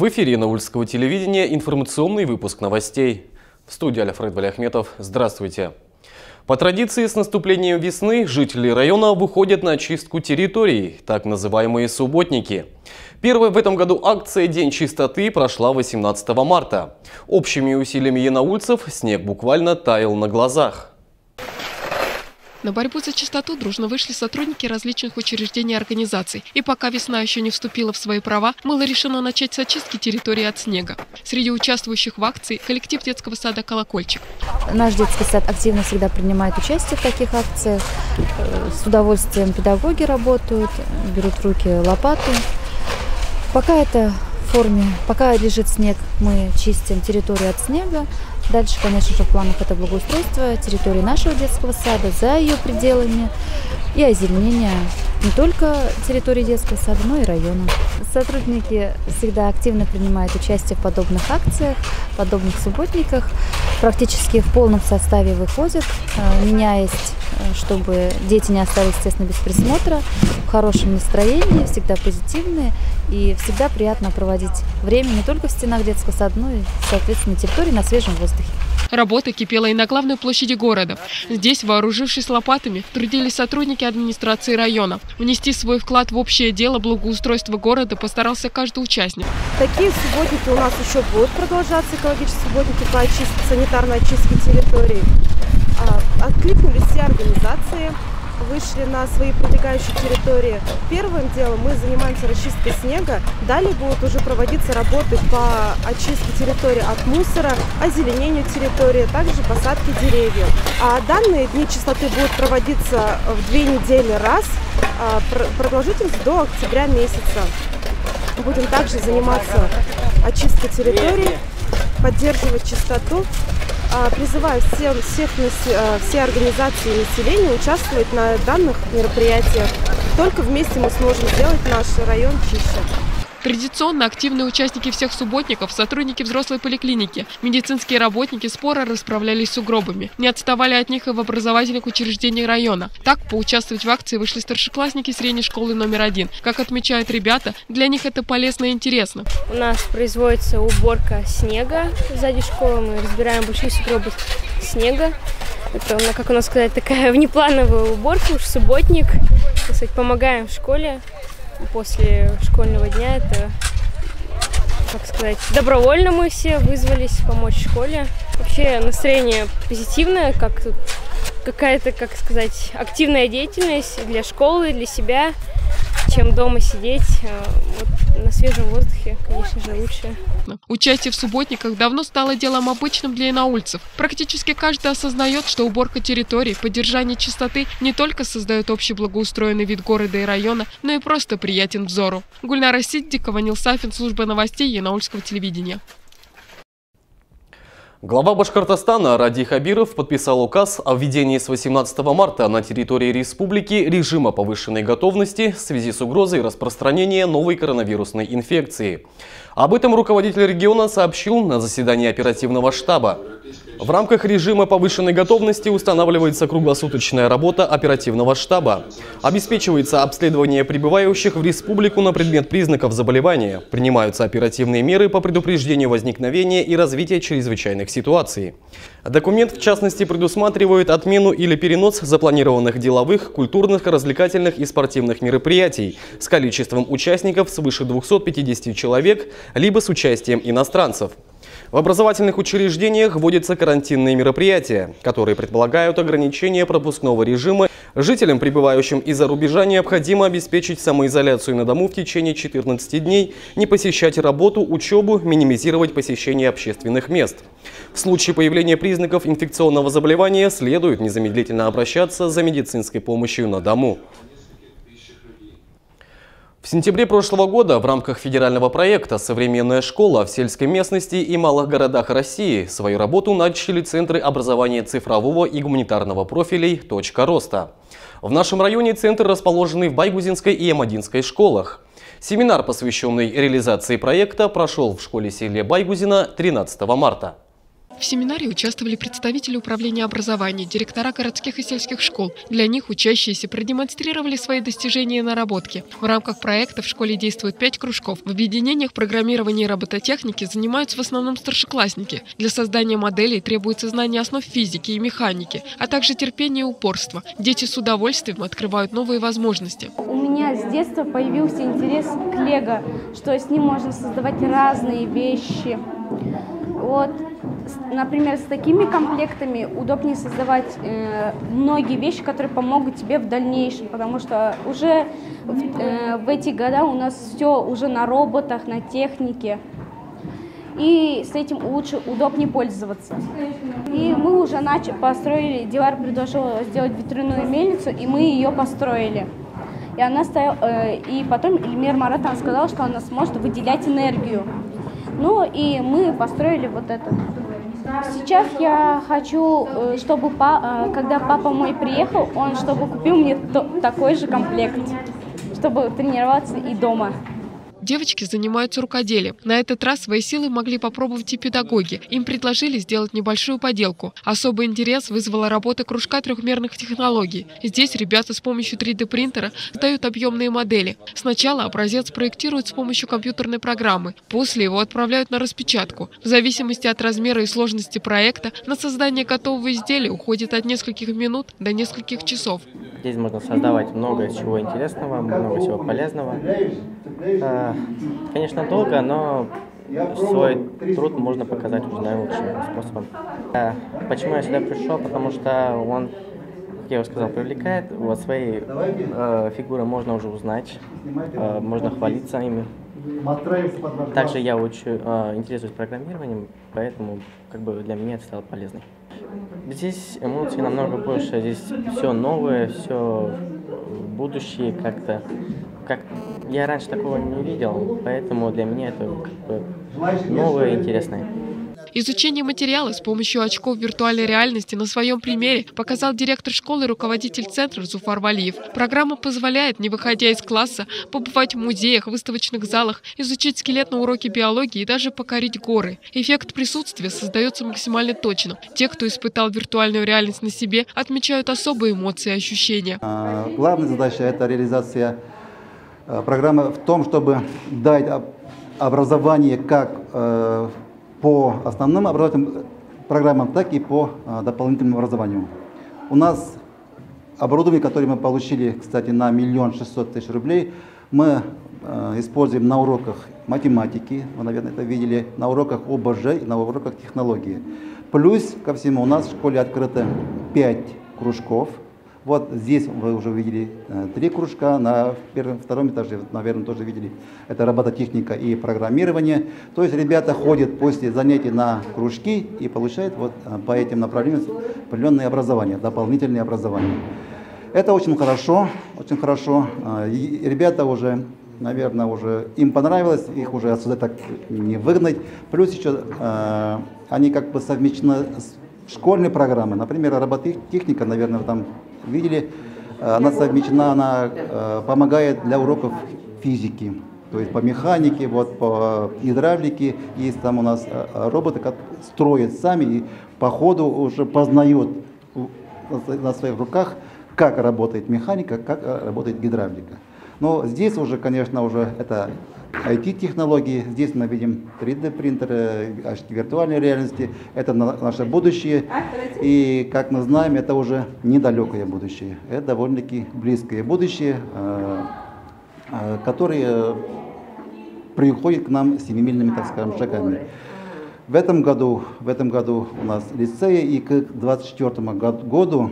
В эфире Наульского телевидения информационный выпуск новостей. В студии Альфред Валиахметов. Здравствуйте. По традиции, с наступлением весны жители района выходят на очистку территорий, так называемые субботники. Первая в этом году акция «День чистоты» прошла 18 марта. Общими усилиями янаульцев снег буквально таял на глазах. На борьбу за чистоту дружно вышли сотрудники различных учреждений и организаций. И пока весна еще не вступила в свои права, было решено начать с очистки территории от снега. Среди участвующих в акции коллектив детского сада «Колокольчик». Наш детский сад активно всегда принимает участие в таких акциях. Э, с удовольствием педагоги работают, берут в руки лопаты. Пока это форме, пока лежит снег, мы чистим территорию от снега. Дальше, конечно же, в планах это благоустройство территории нашего детского сада, за ее пределами и озеленение не только территории детского сада, но и района. Сотрудники всегда активно принимают участие в подобных акциях, подобных субботниках. Практически в полном составе выходят. Э, меня есть, э, чтобы дети не остались, естественно, без присмотра, в хорошем настроении, всегда позитивные. И всегда приятно проводить время не только в стенах детского сада, но и, соответственно, на территории на свежем воздухе. Работа кипела и на главной площади города. Здесь, вооружившись лопатами, трудились сотрудники администрации района. Внести свой вклад в общее дело благоустройства города постарался каждый участник. Такие субботники у нас еще будут продолжаться, экологические субботники по очистке, санитарной очистке территории. А, откликнулись все организации, вышли на свои прилегающие территории. Первым делом мы занимаемся расчисткой снега. Далее будут уже проводиться работы по очистке территории от мусора, озеленению территории, также посадке деревьев. А данные дни чистоты будут проводиться в две недели раз, а продолжительность до октября месяца. Будем также заниматься очисткой территории, поддерживать чистоту призываю всем, всех, а, все организации и населения участвовать на данных мероприятиях. Только вместе мы сможем сделать наш район чище. Традиционно активные участники всех субботников, сотрудники взрослой поликлиники, медицинские работники спора расправлялись с угробами. Не отставали от них и в образовательных учреждениях района. Так, поучаствовать в акции вышли старшеклассники средней школы номер один. Как отмечают ребята, для них это полезно и интересно. У нас производится уборка снега сзади школы. Мы разбираем большие сугробы снега. Это, как у нас сказать, такая внеплановая уборка, уж субботник. Кстати, помогаем в школе после школьного дня. Это, как сказать, добровольно мы все вызвались помочь школе. Вообще настроение позитивное, как тут какая-то, как сказать, активная деятельность для школы, для себя чем дома сидеть. Э, вот на свежем воздухе, конечно же, лучше. Участие в субботниках давно стало делом обычным для инаульцев. Практически каждый осознает, что уборка территории, поддержание чистоты не только создает общий благоустроенный вид города и района, но и просто приятен взору. Гульнара Сиддикова, Нил Сафин, служба новостей Янаульского телевидения. Глава Башкортостана Ради Хабиров подписал указ о введении с 18 марта на территории республики режима повышенной готовности в связи с угрозой распространения новой коронавирусной инфекции. Об этом руководитель региона сообщил на заседании оперативного штаба. В рамках режима повышенной готовности устанавливается круглосуточная работа оперативного штаба. Обеспечивается обследование прибывающих в республику на предмет признаков заболевания. Принимаются оперативные меры по предупреждению возникновения и развития чрезвычайных ситуаций. Документ, в частности, предусматривает отмену или перенос запланированных деловых, культурных, развлекательных и спортивных мероприятий с количеством участников свыше 250 человек, либо с участием иностранцев. В образовательных учреждениях вводятся карантинные мероприятия, которые предполагают ограничение пропускного режима. Жителям, прибывающим из-за рубежа, необходимо обеспечить самоизоляцию на дому в течение 14 дней, не посещать работу, учебу, минимизировать посещение общественных мест. В случае появления признаков инфекционного заболевания следует незамедлительно обращаться за медицинской помощью на дому. В сентябре прошлого года в рамках федерального проекта «Современная школа» в сельской местности и малых городах России свою работу начали центры образования цифрового и гуманитарного профилей «Точка роста». В нашем районе центр расположены в Байгузинской и Ямадинской школах. Семинар, посвященный реализации проекта, прошел в школе селе Байгузина 13 марта. В семинаре участвовали представители управления образования, директора городских и сельских школ. Для них учащиеся продемонстрировали свои достижения и наработки. В рамках проекта в школе действует пять кружков. В объединениях программирования и робототехники занимаются в основном старшеклассники. Для создания моделей требуется знание основ физики и механики, а также терпение и упорство. Дети с удовольствием открывают новые возможности. У меня с детства появился интерес к лего, что с ним можно создавать разные вещи. Вот например, с такими комплектами удобнее создавать э, многие вещи, которые помогут тебе в дальнейшем, потому что уже в, э, в эти года у нас все уже на роботах, на технике. И с этим лучше, удобнее пользоваться. И мы уже начали, построили, Дивар предложил сделать ветряную мельницу, и мы ее построили. И, она стояла, э, и потом Эльмир Маратан сказал, что она сможет выделять энергию. Ну и мы построили вот это. Сейчас я хочу, э, чтобы, э, когда папа мой приехал, он чтобы купил мне такой же комплект, чтобы тренироваться и дома. Девочки занимаются рукоделием. На этот раз свои силы могли попробовать и педагоги. Им предложили сделать небольшую поделку. Особый интерес вызвала работа кружка трехмерных технологий. Здесь ребята с помощью 3D-принтера создают объемные модели. Сначала образец проектируют с помощью компьютерной программы. После его отправляют на распечатку. В зависимости от размера и сложности проекта, на создание готового изделия уходит от нескольких минут до нескольких часов. Здесь можно создавать много чего интересного, много чего полезного. Конечно, долго, но свой труд можно показать уже наилучшим способом. Почему я сюда пришел? Потому что он, как я уже сказал, привлекает. Вот свои э, фигуры можно уже узнать, э, можно хвалиться ими. Также я учу, э, интересуюсь программированием, поэтому как бы для меня это стало полезной. Здесь эмоций намного больше, здесь все новое, все будущее как-то. Как я раньше такого не видел, поэтому для меня это как бы новое и интересное. Изучение материала с помощью очков виртуальной реальности на своем примере показал директор школы и руководитель центра Зуфар Валиев. Программа позволяет, не выходя из класса, побывать в музеях, выставочных залах, изучить скелет на уроке биологии и даже покорить горы. Эффект присутствия создается максимально точно. Те, кто испытал виртуальную реальность на себе, отмечают особые эмоции и ощущения. А, главная задача – это реализация а, программы в том, чтобы дать образование как э, по основным образовательным программам, так и по а, дополнительному образованию. У нас оборудование, которое мы получили, кстати, на миллион шестьсот тысяч рублей, мы а, используем на уроках математики, вы, наверное, это видели, на уроках ОБЖ и на уроках технологии. Плюс ко всему у нас в школе открыто 5 кружков – вот здесь вы уже видели э, три кружка, на первом, втором этаже, наверное, тоже видели. Это робототехника и программирование. То есть ребята ходят после занятий на кружки и получают вот э, по этим направлениям определенное образование, дополнительное образование. Это очень хорошо, очень хорошо. Э, и ребята уже, наверное, уже им понравилось, их уже отсюда так не выгнать. Плюс еще они как бы совмещены с школьной программой. Например, робототехника, наверное, там видели, э, она совмещена, она э, помогает для уроков физики. То есть по механике, вот по гидравлике есть там у нас э, роботы, которые строят сами и по ходу уже познают на своих руках, как работает механика, как работает гидравлика. Но здесь уже, конечно, уже это IT-технологии. Здесь мы видим 3D-принтеры, очки виртуальной реальности. Это наше будущее. И, как мы знаем, это уже недалекое будущее. Это довольно-таки близкое будущее, э, э, которое приходит к нам семимильными, так скажем, шагами. В этом году, в этом году у нас лицеи, и к 2024 году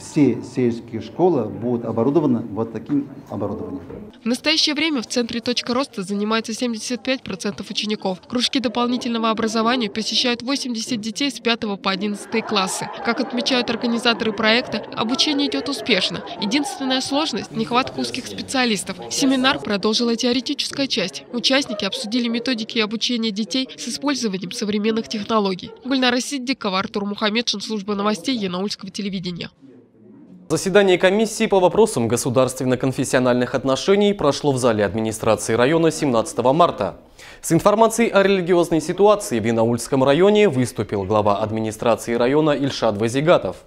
все сельские школы будут оборудованы вот таким оборудованием. В настоящее время в Центре «Точка роста» занимается 75% учеников. Кружки дополнительного образования посещают 80 детей с 5 по 11 классы. Как отмечают организаторы проекта, обучение идет успешно. Единственная сложность – нехватка узких специалистов. Семинар продолжила теоретическая часть. Участники обсудили методики обучения детей с использованием современных технологий. Гульнара Сиддикова, Артур Мухаммедшин, служба новостей Янаульского телевидения. Заседание комиссии по вопросам государственно-конфессиональных отношений прошло в зале администрации района 17 марта. С информацией о религиозной ситуации в Винаульском районе выступил глава администрации района Ильшад Вазигатов.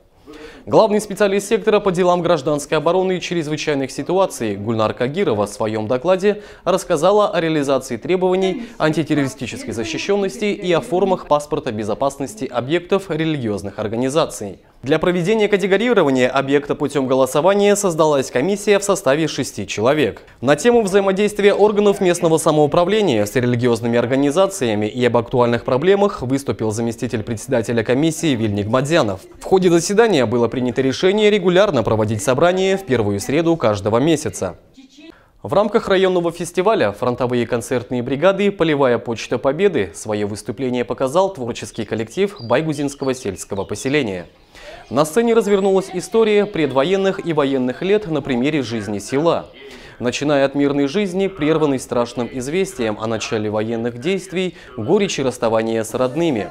Главный специалист сектора по делам гражданской обороны и чрезвычайных ситуаций Гульнар Кагирова в своем докладе рассказала о реализации требований антитеррористической защищенности и о формах паспорта безопасности объектов религиозных организаций. Для проведения категорирования объекта путем голосования создалась комиссия в составе шести человек. На тему взаимодействия органов местного самоуправления с религиозными организациями и об актуальных проблемах выступил заместитель председателя комиссии Вильник Мадзянов. В ходе заседания было принято решение регулярно проводить собрания в первую среду каждого месяца. В рамках районного фестиваля «Фронтовые концертные бригады. Полевая почта Победы» свое выступление показал творческий коллектив Байгузинского сельского поселения. На сцене развернулась история предвоенных и военных лет на примере жизни села. Начиная от мирной жизни, прерванной страшным известием о начале военных действий, горечи расставания с родными.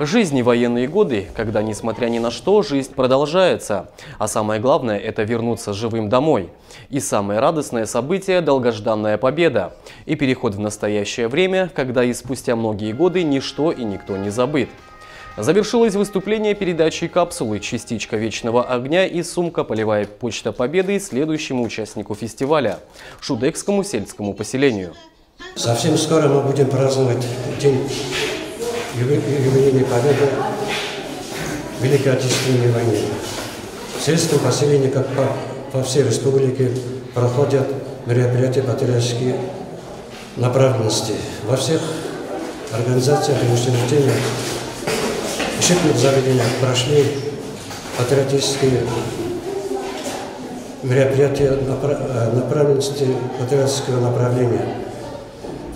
Жизни военные годы, когда, несмотря ни на что, жизнь продолжается. А самое главное – это вернуться живым домой. И самое радостное событие – долгожданная победа. И переход в настоящее время, когда и спустя многие годы ничто и никто не забыт. Завершилось выступление передачи капсулы «Частичка вечного огня» и сумка «Полевая почта победы» следующему участнику фестиваля – Шудекскому сельскому поселению. Совсем скоро мы будем праздновать День юбилейной победы Великой Отечественной войне. В сельском поселении, как по, по всей республике, проходят мероприятия патриотические направленности. Во всех организациях и учреждениях учебных заведениях прошли патриотические мероприятия э, направленности патриотического направления.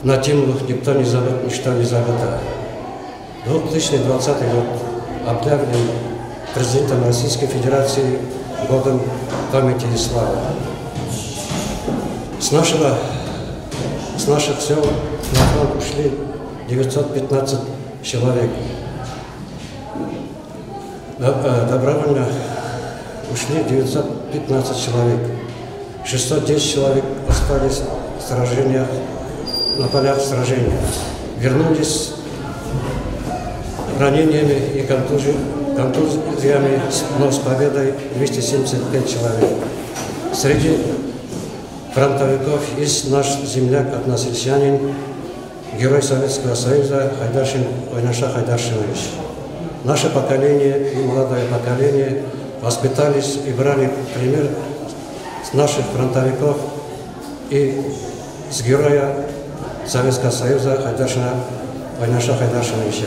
На тему «Никто не забыт, ничто не забыто». 2020 год объявлен президентом Российской Федерации годом памяти и славы. С, нашего, с наших сел на фронт ушли 915 человек. Э, добровольно ушли 915 человек. 610 человек остались в сражениях, на полях сражений. Вернулись ранениями и контузиями, но с победой 275 человек. Среди фронтовиков есть наш земляк, односельчанин, герой Советского Союза Хайдашин Ойнаша Хайдашинович. Наше поколение и молодое поколение воспитались и брали пример с наших фронтовиков и с героя Советского Союза Хайдаршина Войнаша Хайдаршиновича.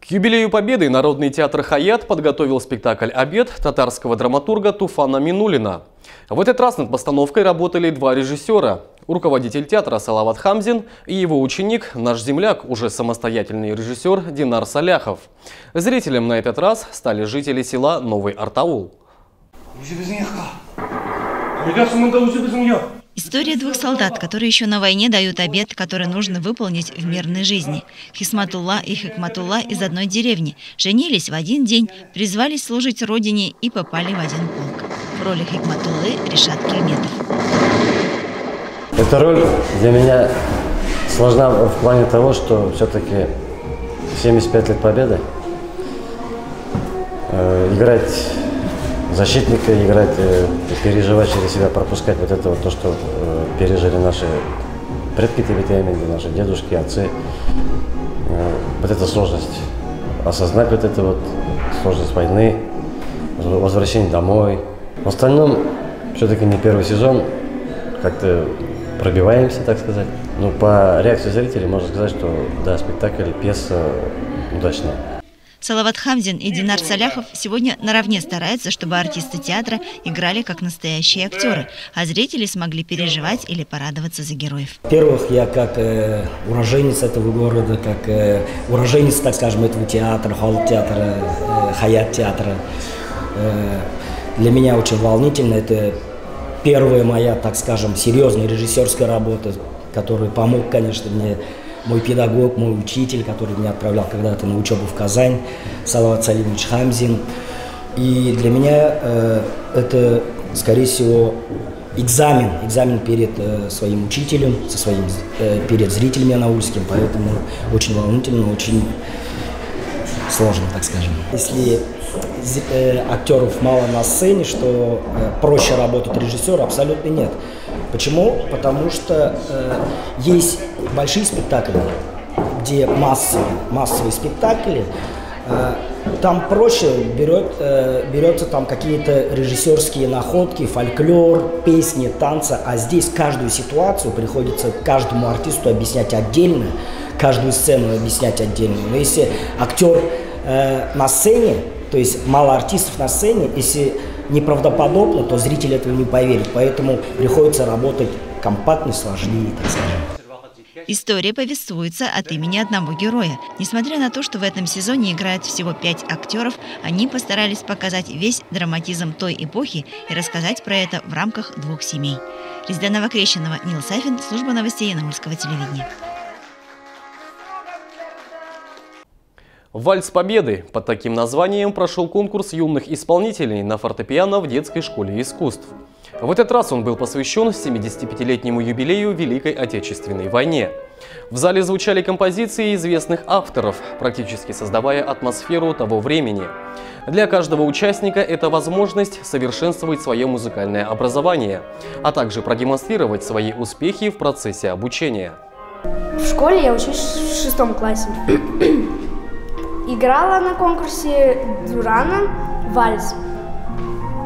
К юбилею Победы Народный театр «Хаят» подготовил спектакль «Обед» татарского драматурга Туфана Минулина. В этот раз над постановкой работали два режиссера руководитель театра Салават Хамзин и его ученик, наш земляк, уже самостоятельный режиссер Динар Саляхов. Зрителем на этот раз стали жители села Новый Артаул. История двух солдат, которые еще на войне дают обед, который нужно выполнить в мирной жизни. Хисматулла и Хикматулла из одной деревни женились в один день, призвались служить родине и попали в один полк. Роли Хикматуллы Решат Кельметов. Эта роль для меня сложна в плане того, что все-таки 75 лет победы. Э, играть защитника, играть, э, переживать через себя, пропускать вот это вот то, что э, пережили наши предки тибетяне, наши дедушки, отцы. Вот эта сложность. Осознать вот эту вот сложность войны, возвращение домой. В остальном, все-таки не первый сезон, как-то пробиваемся, так сказать. Ну, по реакции зрителей можно сказать, что да, спектакль, пьеса удачная. Салават Хамзин и Динар Саляхов сегодня наравне стараются, чтобы артисты театра играли как настоящие актеры, а зрители смогли переживать или порадоваться за героев. Во-первых, я как э, уроженец этого города, как э, уроженец, так скажем, этого театра, холл театра, э, хаят театра, э, для меня очень волнительно. Это первая моя, так скажем, серьезная режиссерская работа, которую помог, конечно, мне мой педагог, мой учитель, который меня отправлял когда-то на учебу в Казань, Салават Салимович Хамзин. И для меня э, это, скорее всего, экзамен, экзамен перед э, своим учителем, со своим, э, перед зрителями анаульским, поэтому очень волнительно, очень сложно, так скажем. Если актеров мало на сцене, что э, проще работать режиссер, абсолютно нет. Почему? Потому что э, есть большие спектакли, где массовые, массовые спектакли, э, там проще берет, э, берется там какие-то режиссерские находки, фольклор, песни, танцы, а здесь каждую ситуацию приходится каждому артисту объяснять отдельно, каждую сцену объяснять отдельно. Но если актер э, на сцене, то есть мало артистов на сцене, если неправдоподобно, то зритель этого не поверит. Поэтому приходится работать компактнее, сложнее, так скажем. История повествуется от имени одного героя. Несмотря на то, что в этом сезоне играет всего пять актеров, они постарались показать весь драматизм той эпохи и рассказать про это в рамках двух семей. Резда Новокрещенова, Нил Сафин, служба новостей Наульского телевидения. Вальс Победы. Под таким названием прошел конкурс юных исполнителей на фортепиано в детской школе искусств. В этот раз он был посвящен 75-летнему юбилею Великой Отечественной войне. В зале звучали композиции известных авторов, практически создавая атмосферу того времени. Для каждого участника это возможность совершенствовать свое музыкальное образование, а также продемонстрировать свои успехи в процессе обучения. В школе я учусь в шестом классе. Играла на конкурсе Дюрана «Вальс».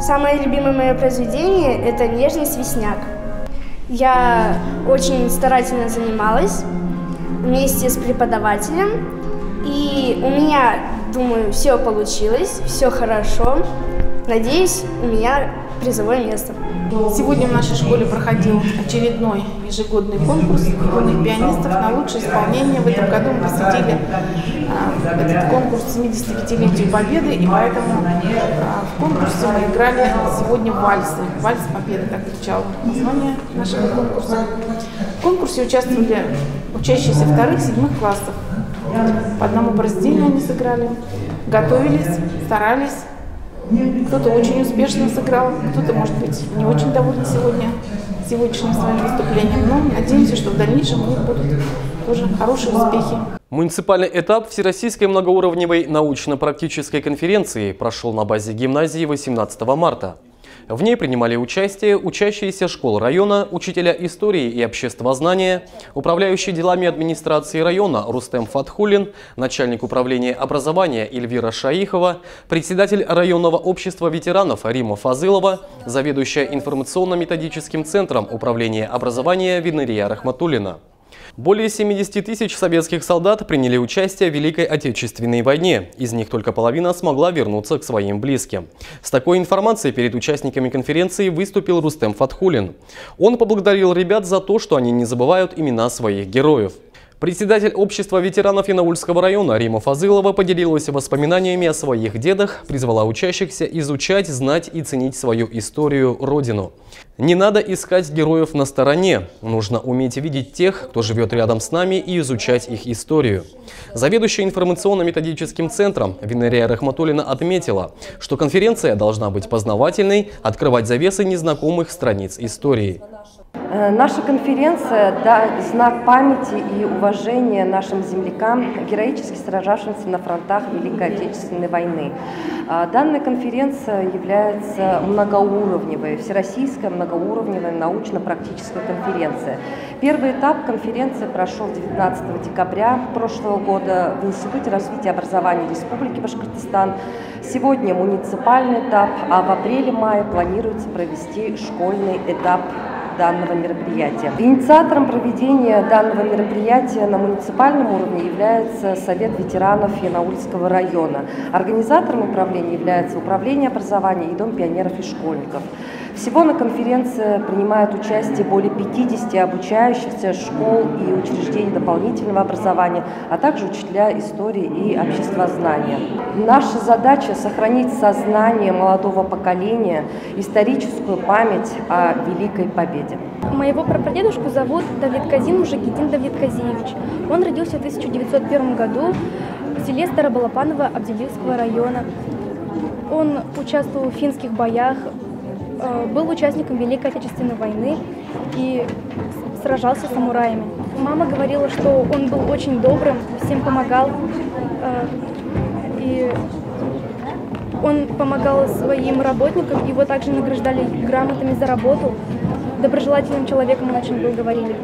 Самое любимое мое произведение – это «Нежный свистняк». Я очень старательно занималась вместе с преподавателем, и у меня, думаю, все получилось, все хорошо. Надеюсь, у меня призовое место. Сегодня в нашей школе проходил очередной ежегодный конкурс юных пианистов на лучшее исполнение. В этом году мы посвятили а, этот конкурс 75-летию Победы, и поэтому а, в конкурсе мы играли сегодня вальсы. Вальс Победы, так звучало название нашего конкурса. В конкурсе участвовали учащиеся вторых, седьмых классов. По одному произведению они сыграли, готовились, старались. Кто-то очень успешно сыграл, кто-то, может быть, не очень доволен сегодня сегодняшним своим выступлением. Но надеемся, что в дальнейшем у них будут тоже хорошие успехи. Муниципальный этап Всероссийской многоуровневой научно-практической конференции прошел на базе гимназии 18 марта. В ней принимали участие учащиеся школ района, учителя истории и обществознания, управляющий делами администрации района Рустем Фатхулин, начальник управления образования Эльвира Шаихова, председатель районного общества ветеранов Рима Фазылова, заведующая информационно-методическим центром управления образования Винерия Рахматулина. Более 70 тысяч советских солдат приняли участие в Великой Отечественной войне. Из них только половина смогла вернуться к своим близким. С такой информацией перед участниками конференции выступил Рустем Фатхулин. Он поблагодарил ребят за то, что они не забывают имена своих героев. Председатель общества ветеранов Янаульского района Рима Фазылова поделилась воспоминаниями о своих дедах, призвала учащихся изучать, знать и ценить свою историю, родину. Не надо искать героев на стороне, нужно уметь видеть тех, кто живет рядом с нами и изучать их историю. Заведующая информационно-методическим центром Венерия Рахматулина отметила, что конференция должна быть познавательной, открывать завесы незнакомых страниц истории. Э, наша конференция – да, знак памяти и уважения нашим землякам, героически сражавшимся на фронтах Великой Отечественной войны. А, данная конференция является многоуровневой, всероссийская многоуровневая научно-практическая конференция. Первый этап конференции прошел 19 декабря прошлого года в Институте развития образования Республики Башкортостан. Сегодня муниципальный этап, а в апреле-мае планируется провести школьный этап данного мероприятия. Инициатором проведения данного мероприятия на муниципальном уровне является Совет ветеранов Янаульского района. Организатором управления является Управление образования и Дом пионеров и школьников. Всего на конференции принимают участие более 50 обучающихся школ и учреждений дополнительного образования, а также учителя истории и обществознания. Наша задача – сохранить сознание молодого поколения, историческую память о Великой Победе. Моего прапрадедушку зовут Давид Казин Мужикидин Давид Казиевич. Он родился в 1901 году в селе Старобалапаново Абдилевского района. Он участвовал в финских боях, был участником Великой Отечественной войны и сражался с самураями. Мама говорила, что он был очень добрым, всем помогал. Э, и он помогал своим работникам, его также награждали грамотами за работу. Доброжелательным человеком он очень был, говорили.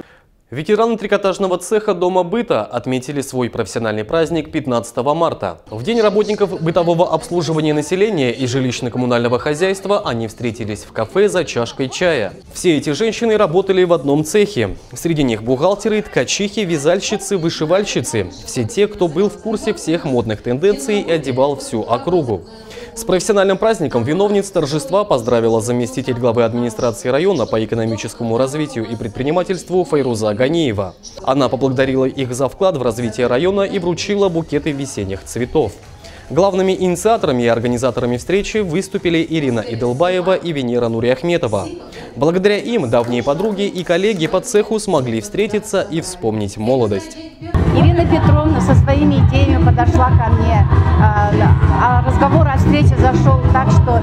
Ветераны трикотажного цеха Дома быта отметили свой профессиональный праздник 15 марта. В День работников бытового обслуживания населения и жилищно-коммунального хозяйства они встретились в кафе за чашкой чая. Все эти женщины работали в одном цехе. Среди них бухгалтеры, ткачихи, вязальщицы, вышивальщицы. Все те, кто был в курсе всех модных тенденций и одевал всю округу. С профессиональным праздником виновниц торжества поздравила заместитель главы администрации района по экономическому развитию и предпринимательству Файруза Ганиева. Она поблагодарила их за вклад в развитие района и вручила букеты весенних цветов. Главными инициаторами и организаторами встречи выступили Ирина Иделбаева и Венера Нуриахметова. Благодаря им давние подруги и коллеги по цеху смогли встретиться и вспомнить молодость. Ирина Петровна со своими идеями подошла ко мне. А, а разговор о встрече зашел так, что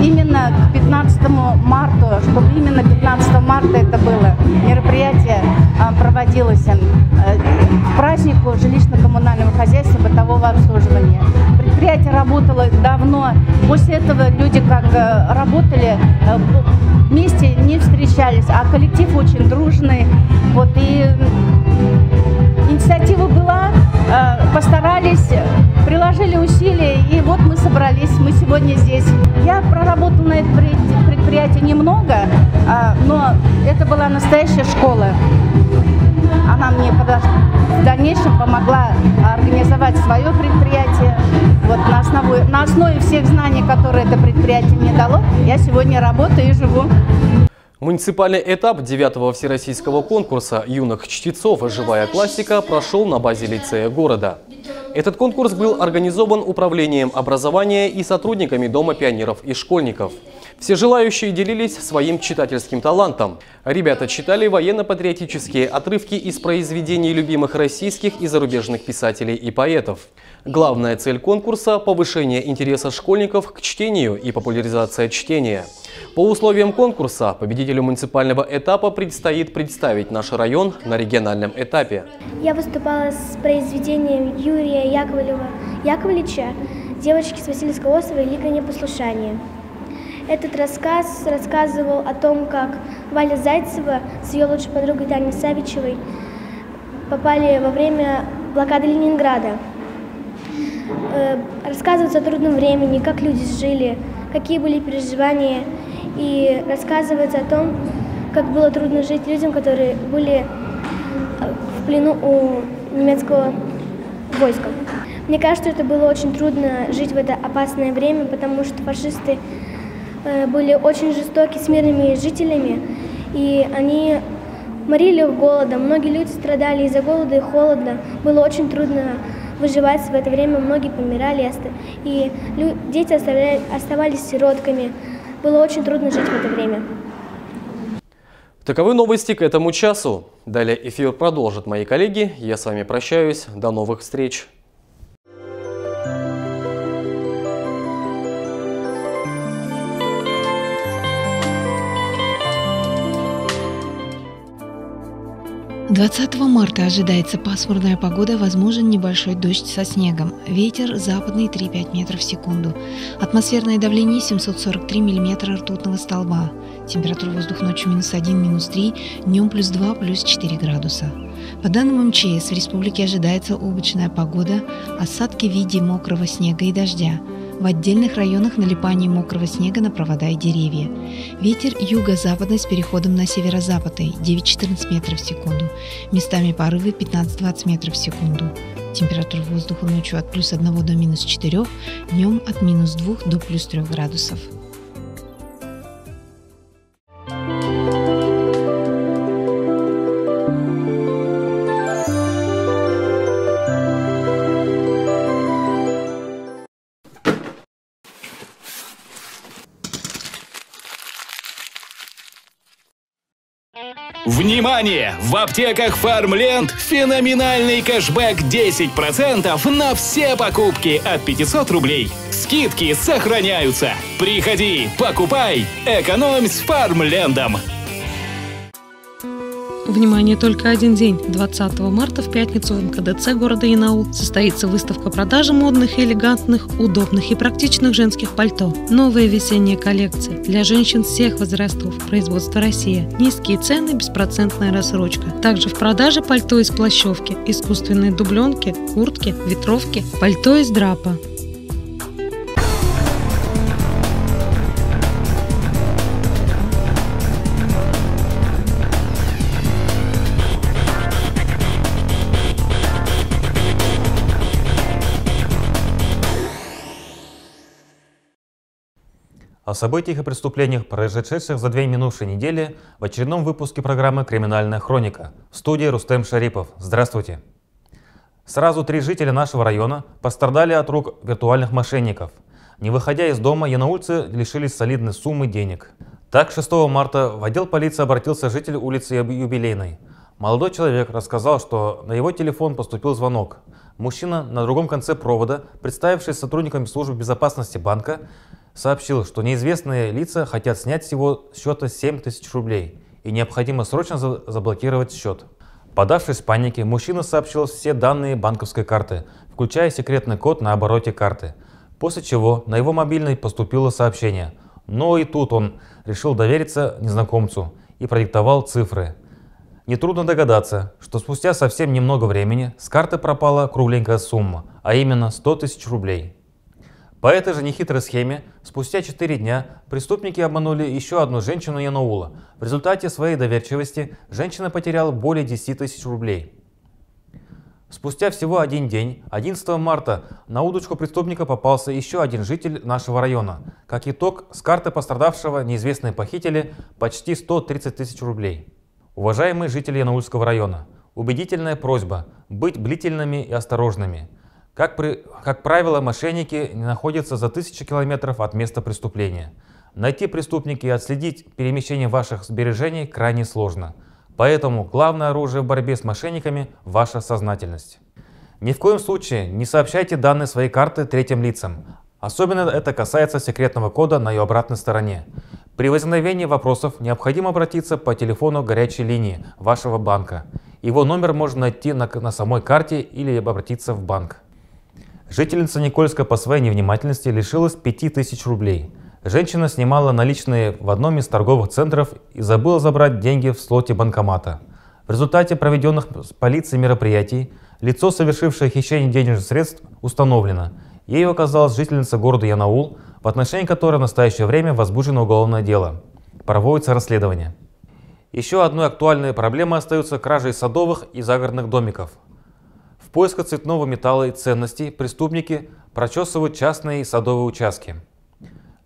именно к 15 марта, чтобы именно 15 марта это было, мероприятие а, проводилось э, к празднику жилищно-коммунального хозяйства бытового обслуживания предприятие работало давно. После этого люди как э, работали, э, вместе не встречались, а коллектив очень дружный. Вот, и инициатива была, э, постарались, приложили усилия, и вот мы собрались, мы сегодня здесь. Я проработала на этом предприятии немного, но это была настоящая школа. Она мне в дальнейшем помогла организовать свое предприятие. Вот на основе, на основе всех знаний, которые это предприятие мне дало, я сегодня работаю и живу. Муниципальный этап 9 всероссийского конкурса юных чтецов «Живая классика» прошел на базе лицея города. Этот конкурс был организован Управлением образования и сотрудниками Дома пионеров и школьников. Все желающие делились своим читательским талантом. Ребята читали военно-патриотические отрывки из произведений любимых российских и зарубежных писателей и поэтов. Главная цель конкурса – повышение интереса школьников к чтению и популяризация чтения. По условиям конкурса победителю муниципального этапа предстоит представить наш район на региональном этапе. Я выступала с произведением Юрия Яковлева Яковлевича «Девочки с Васильевского острова. Лига непослушания». Этот рассказ рассказывал о том, как Валя Зайцева с ее лучшей подругой Таней Савичевой попали во время блокады Ленинграда. Э, рассказывается о трудном времени, как люди жили, какие были переживания, и рассказывается о том, как было трудно жить людям, которые были э, в плену у немецкого войска. Мне кажется, это было очень трудно жить в это опасное время, потому что фашисты Э, были очень жестоки с мирными жителями, и они морили их голодом. Многие люди страдали из-за голода и холода. Было очень трудно выживать в это время, многие помирали, и дети оставались сиротками. Было очень трудно жить в это время. Таковы новости к этому часу. Далее эфир продолжат мои коллеги. Я с вами прощаюсь. До новых встреч. 20 марта ожидается пасмурная погода, возможен небольшой дождь со снегом. Ветер западный 3-5 метров в секунду. Атмосферное давление 743 миллиметра ртутного столба. Температура воздуха ночью минус 1, минус 3, днем плюс 2, плюс 4 градуса. По данным МЧС, в республике ожидается облачная погода, осадки в виде мокрого снега и дождя. В отдельных районах налипание мокрого снега на провода и деревья. Ветер юго-западный с переходом на северо-запад 9-14 метров в секунду. Местами порывы 15-20 метров в секунду. Температура воздуха ночью от плюс 1 до минус 4, днем от минус 2 до плюс 3 градусов. Внимание! В аптеках Фармленд феноменальный кэшбэк 10% на все покупки от 500 рублей. Скидки сохраняются. Приходи, покупай, экономь с Фармлендом. Внимание, только один день. 20 марта в пятницу в МКДЦ города Янаул состоится выставка продажи модных и элегантных, удобных и практичных женских пальто. Новые весенние коллекции для женщин всех возрастов. Производство Россия. Низкие цены, беспроцентная рассрочка. Также в продаже пальто из плащевки, искусственные дубленки, куртки, ветровки, пальто из драпа. О событиях и преступлениях, произошедших за две минувшие недели, в очередном выпуске программы «Криминальная хроника». В студии Рустем Шарипов. Здравствуйте. Сразу три жителя нашего района пострадали от рук виртуальных мошенников. Не выходя из дома, янаульцы лишились солидной суммы денег. Так, 6 марта в отдел полиции обратился житель улицы Юбилейной. Молодой человек рассказал, что на его телефон поступил звонок. Мужчина на другом конце провода, представившись сотрудниками службы безопасности банка, сообщил, что неизвестные лица хотят снять с его счета 7 тысяч рублей и необходимо срочно заблокировать счет. Подавшись панике, мужчина сообщил все данные банковской карты, включая секретный код на обороте карты, после чего на его мобильный поступило сообщение. Но и тут он решил довериться незнакомцу и продиктовал цифры. Нетрудно догадаться, что спустя совсем немного времени с карты пропала кругленькая сумма, а именно 100 тысяч рублей. По этой же нехитрой схеме, спустя 4 дня преступники обманули еще одну женщину Янаула. В результате своей доверчивости женщина потеряла более 10 тысяч рублей. Спустя всего один день, 11 марта, на удочку преступника попался еще один житель нашего района. Как итог, с карты пострадавшего неизвестные похитили почти 130 тысяч рублей. Уважаемые жители Янаульского района, убедительная просьба быть бдительными и осторожными – как, при, как правило, мошенники находятся за тысячи километров от места преступления. Найти преступника и отследить перемещение ваших сбережений крайне сложно. Поэтому главное оружие в борьбе с мошенниками – ваша сознательность. Ни в коем случае не сообщайте данные своей карты третьим лицам. Особенно это касается секретного кода на ее обратной стороне. При возникновении вопросов необходимо обратиться по телефону горячей линии вашего банка. Его номер можно найти на, на самой карте или обратиться в банк. Жительница Никольска по своей невнимательности лишилась 5000 рублей. Женщина снимала наличные в одном из торговых центров и забыла забрать деньги в слоте банкомата. В результате проведенных с полицией мероприятий лицо, совершившее хищение денежных средств, установлено. Ею оказалась жительница города Янаул, в отношении которой в настоящее время возбуждено уголовное дело. Проводится расследование. Еще одной актуальной проблемой остаются кражи садовых и загородных домиков – в поисках цветного металла и ценностей преступники прочесывают частные садовые участки.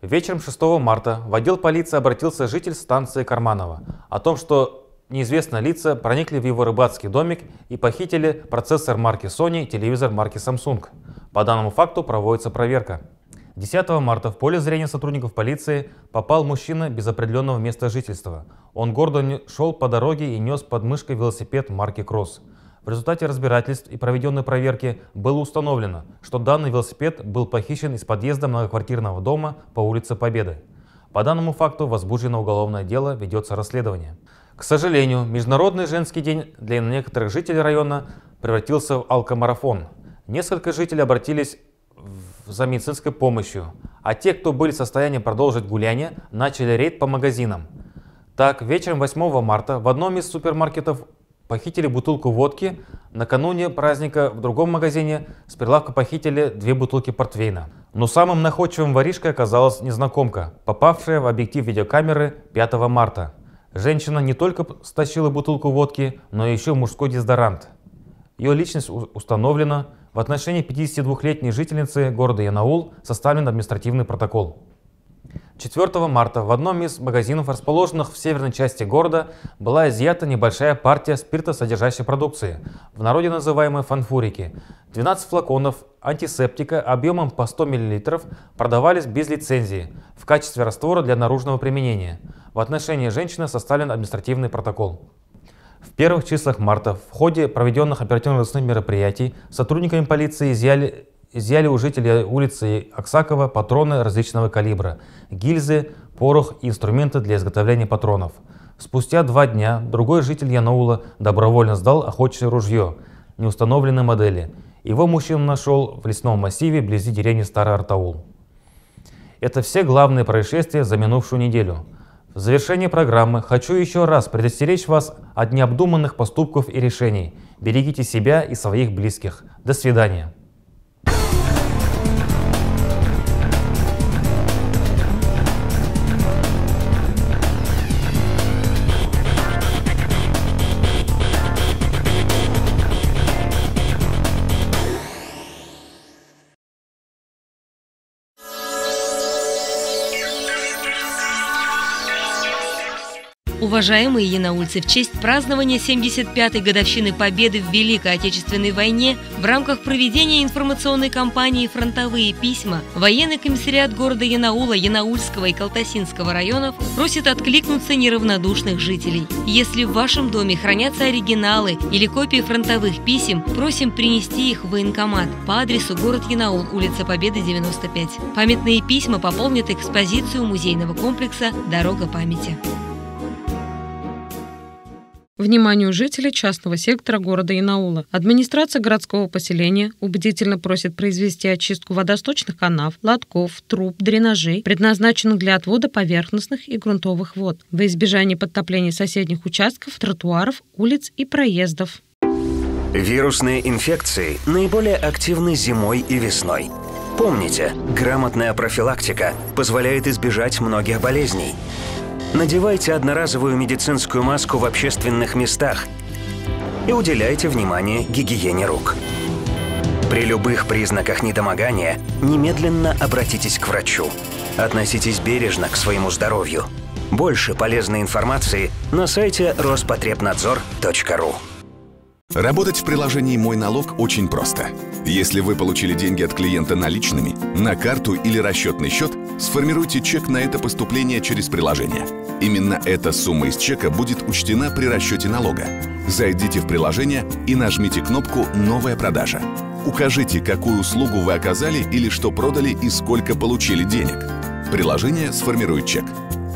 Вечером 6 марта в отдел полиции обратился житель станции Карманова о том, что неизвестные лица проникли в его рыбацкий домик и похитили процессор марки Sony и телевизор марки Samsung. По данному факту проводится проверка. 10 марта в поле зрения сотрудников полиции попал мужчина без определенного места жительства. Он гордо шел по дороге и нес под мышкой велосипед марки Кросс. В результате разбирательств и проведенной проверки было установлено, что данный велосипед был похищен из подъезда многоквартирного дома по улице Победы. По данному факту возбуждено уголовное дело, ведется расследование. К сожалению, Международный женский день для некоторых жителей района превратился в алкомарафон. Несколько жителей обратились за медицинской помощью, а те, кто были в состоянии продолжить гуляние, начали рейд по магазинам. Так, вечером 8 марта в одном из супермаркетов Похитили бутылку водки. Накануне праздника в другом магазине с прилавка похитили две бутылки портвейна. Но самым находчивым воришкой оказалась незнакомка, попавшая в объектив видеокамеры 5 марта. Женщина не только стащила бутылку водки, но еще мужской дезодорант. Ее личность установлена. В отношении 52-летней жительницы города Янаул составлен административный протокол. 4 марта в одном из магазинов, расположенных в северной части города, была изъята небольшая партия спиртосодержащей продукции, в народе называемой фанфурики. 12 флаконов антисептика объемом по 100 мл продавались без лицензии в качестве раствора для наружного применения. В отношении женщины составлен административный протокол. В первых числах марта в ходе проведенных оперативно-розыскных мероприятий сотрудниками полиции изъяли, изъяли у жителей улицы Аксакова патроны различного калибра, гильзы, порох и инструменты для изготовления патронов. Спустя два дня другой житель Янаула добровольно сдал охотчее ружье неустановленной модели. Его мужчина нашел в лесном массиве вблизи деревни Старый Артаул. Это все главные происшествия за минувшую неделю. В завершении программы хочу еще раз предостеречь вас от необдуманных поступков и решений. Берегите себя и своих близких. До свидания. Уважаемые янаульцы, в честь празднования 75-й годовщины Победы в Великой Отечественной войне в рамках проведения информационной кампании «Фронтовые письма» военный комиссариат города Янаула, Янаульского и Калтасинского районов просит откликнуться неравнодушных жителей. Если в вашем доме хранятся оригиналы или копии фронтовых писем, просим принести их в военкомат по адресу город Янаул, улица Победы, 95. Памятные письма пополнят экспозицию музейного комплекса «Дорога памяти». Вниманию жителей частного сектора города Инаула. Администрация городского поселения убедительно просит произвести очистку водосточных канав, лотков, труб, дренажей, предназначенных для отвода поверхностных и грунтовых вод, во избежание подтопления соседних участков, тротуаров, улиц и проездов. Вирусные инфекции наиболее активны зимой и весной. Помните, грамотная профилактика позволяет избежать многих болезней. Надевайте одноразовую медицинскую маску в общественных местах и уделяйте внимание гигиене рук. При любых признаках недомогания немедленно обратитесь к врачу. Относитесь бережно к своему здоровью. Больше полезной информации на сайте роспотребнадзор.ру. Работать в приложении «Мой налог» очень просто. Если вы получили деньги от клиента наличными, на карту или расчетный счет, сформируйте чек на это поступление через приложение. Именно эта сумма из чека будет учтена при расчете налога. Зайдите в приложение и нажмите кнопку «Новая продажа». Укажите, какую услугу вы оказали или что продали и сколько получили денег. Приложение сформирует чек.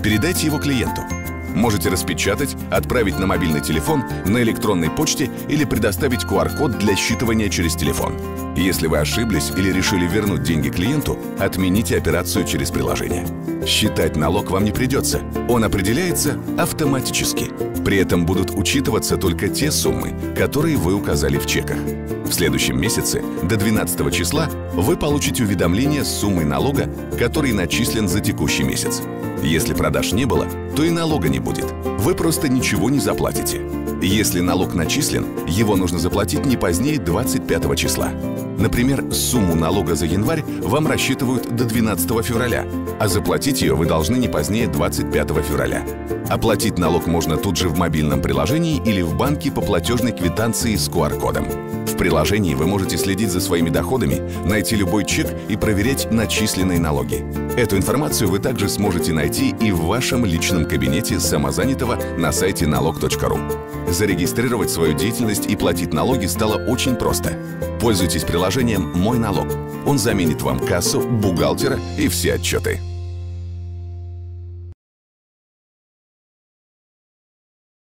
Передайте его клиенту – Можете распечатать, отправить на мобильный телефон, на электронной почте или предоставить QR-код для считывания через телефон. Если вы ошиблись или решили вернуть деньги клиенту, отмените операцию через приложение. Считать налог вам не придется. Он определяется автоматически. При этом будут учитываться только те суммы, которые вы указали в чеках. В следующем месяце, до 12 числа, вы получите уведомление с суммой налога, который начислен за текущий месяц. Если продаж не было, то и налога не будет. Вы просто ничего не заплатите. Если налог начислен, его нужно заплатить не позднее 25 числа. Например, сумму налога за январь вам рассчитывают до 12 февраля, а заплатить ее вы должны не позднее 25 февраля. Оплатить налог можно тут же в мобильном приложении или в банке по платежной квитанции с QR-кодом. В приложении вы можете следить за своими доходами, найти любой чек и проверять начисленные налоги. Эту информацию вы также сможете найти и в вашем личном кабинете самозанятого на сайте налог.ру. Зарегистрировать свою деятельность и платить налоги стало очень просто. Пользуйтесь приложением «Мой налог». Он заменит вам кассу, бухгалтера и все отчеты.